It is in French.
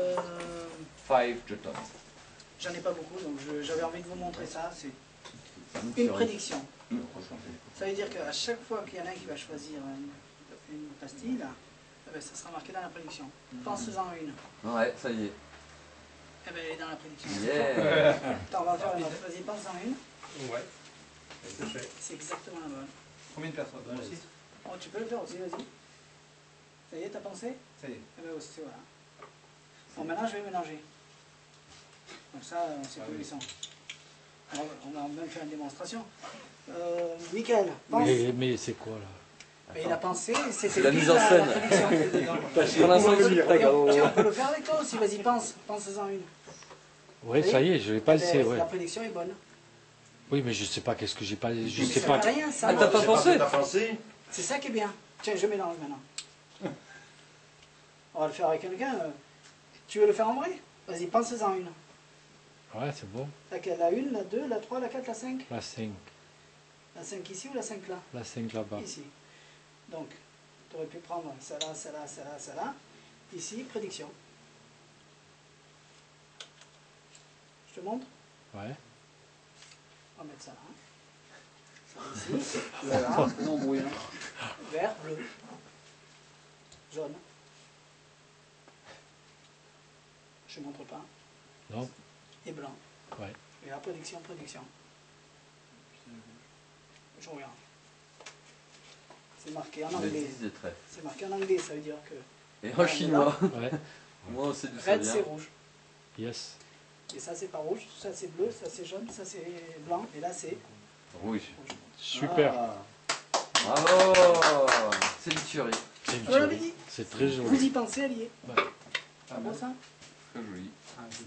Euh, Five jetons. J'en ai pas beaucoup, donc j'avais envie de vous montrer ça. C'est une prédiction. Ça veut dire qu'à chaque fois qu'il y en a un qui va choisir une, une pastille, là, eh ben, ça sera marqué dans la prédiction. Pensez-en à une. Ouais, ça y est. Eh ben, elle est dans la prédiction. Yeah Attends, on va faire une autre. Vas-y, pense-en une. Ouais. C'est exactement la bonne. Combien de personnes? Moi aussi Oh, tu peux le faire aussi, vas-y. Ça y est, t'as pensé? Ça y est. Eh ben aussi, voilà. Bon, maintenant, je vais mélanger. Comme ça, euh, c'est Ah oui. On va même faire une démonstration. Euh, Michael, pense. Mais, mais c'est quoi là? Mais il a pensé, c'était C'est la mise en la- scène. la. Pour l'instant, on peut le faire avec toi aussi, vas-y, pense. Pense-en une. Oui. ça y est, je vais pas sais, ouais. La prédiction est bonne. Oui, mais je sais pas qu'est-ce que j'ai pas. Je Mais sais ça pas. fait rien, ça Ah, t'as pas pensé C'est ça qui est bien. Tiens, je mélange maintenant. On va le faire avec quelqu'un. Tu veux le faire en vrai Vas-y, pense-en une. Ouais, c'est bon. Laquelle La 1, la 2, la 3, la 4, la 5 La 5. La 5 ici ou la 5 là La 5 là-bas. Ici. Donc, tu aurais pu prendre celle-là, celle-là, celle-là, celle-là. Ici, prédiction. Je te montre Ouais. On va mettre ça là. hein. Ça ici. Voilà. Vert, bleu. Jaune. Je ne montre pas. Non Et blanc. Ouais. Et la prédiction, prédiction. Je regarde. C'est marqué en anglais. 10 des trèfles. C'est marqué en anglais, ça veut dire que Et en chinois. Ouais. Moi, c'est du red c'est rouge. Yes. Et ça c'est pas rouge, ça c'est bleu, ça c'est jaune, ça c'est blanc, et là c'est Rouge. Super. Ah. Bravo C'est une tuerie. C'est très Vous joli. y pensez, allié. Ouais. C'est beau ça? Très joli. Ah, oui.